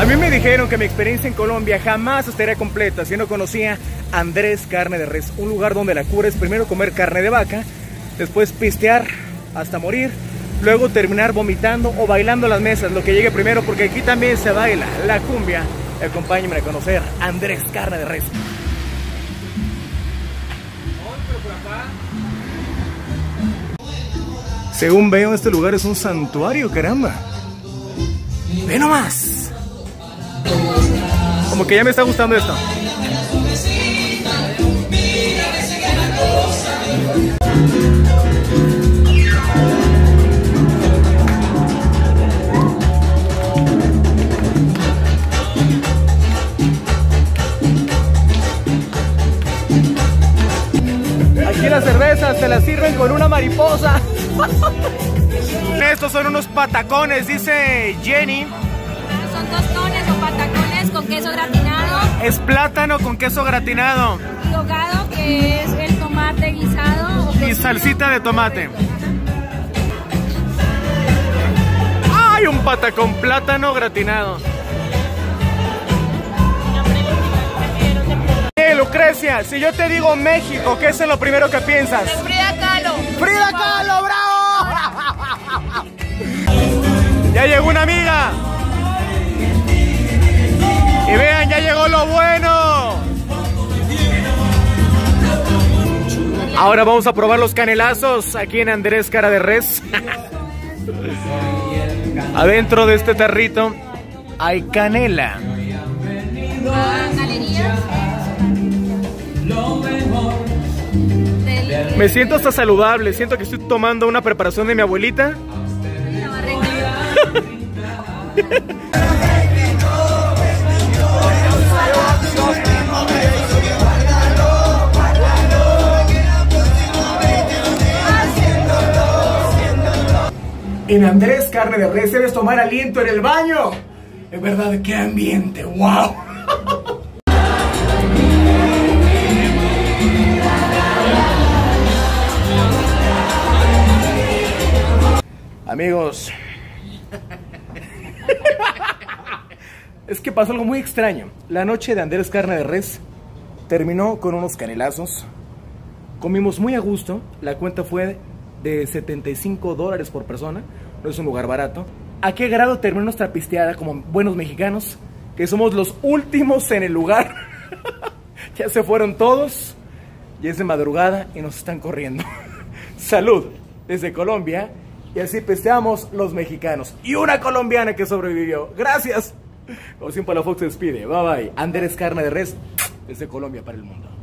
A mí me dijeron que mi experiencia en Colombia jamás estaría completa si no conocía Andrés Carne de Res, un lugar donde la cura es primero comer carne de vaca, después pistear hasta morir, luego terminar vomitando o bailando las mesas, lo que llegue primero, porque aquí también se baila la cumbia. Acompáñenme a conocer Andrés Carne de Res. Según veo, este lugar es un santuario, caramba. Ve nomás. Como que ya me está gustando esto. Aquí las cervezas se las sirven con una mariposa. Estos son unos patacones, dice Jenny. Son tostones con queso gratinado. Es plátano con queso gratinado. Y hogado, que es el tomate guisado. y salsita de tomate. ¡Ay, un patacón plátano gratinado! Eh, Lucrecia, si yo te digo México, ¿qué es lo primero que piensas? Frida Kahlo. ¡Frida Kahlo, bravo! ya llegó una amiga. Y vean, ya llegó lo bueno. Ahora vamos a probar los canelazos aquí en Andrés Cara de Res. Adentro de este tarrito hay canela. Me siento hasta saludable, siento que estoy tomando una preparación de mi abuelita. En Andrés Carne de Res debes tomar aliento en el baño. Es verdad, qué ambiente, wow. Amigos, es que pasó algo muy extraño. La noche de Andrés Carne de Res terminó con unos canelazos. Comimos muy a gusto. La cuenta fue de 75 dólares por persona. No es un lugar barato. ¿A qué grado terminó nuestra pisteada como buenos mexicanos? Que somos los últimos en el lugar. ya se fueron todos. Ya es de madrugada y nos están corriendo. Salud desde Colombia. Y así pisteamos los mexicanos. Y una colombiana que sobrevivió. Gracias. Como siempre la Fox despide. Bye bye. Andrés Carne de Res desde Colombia para el mundo.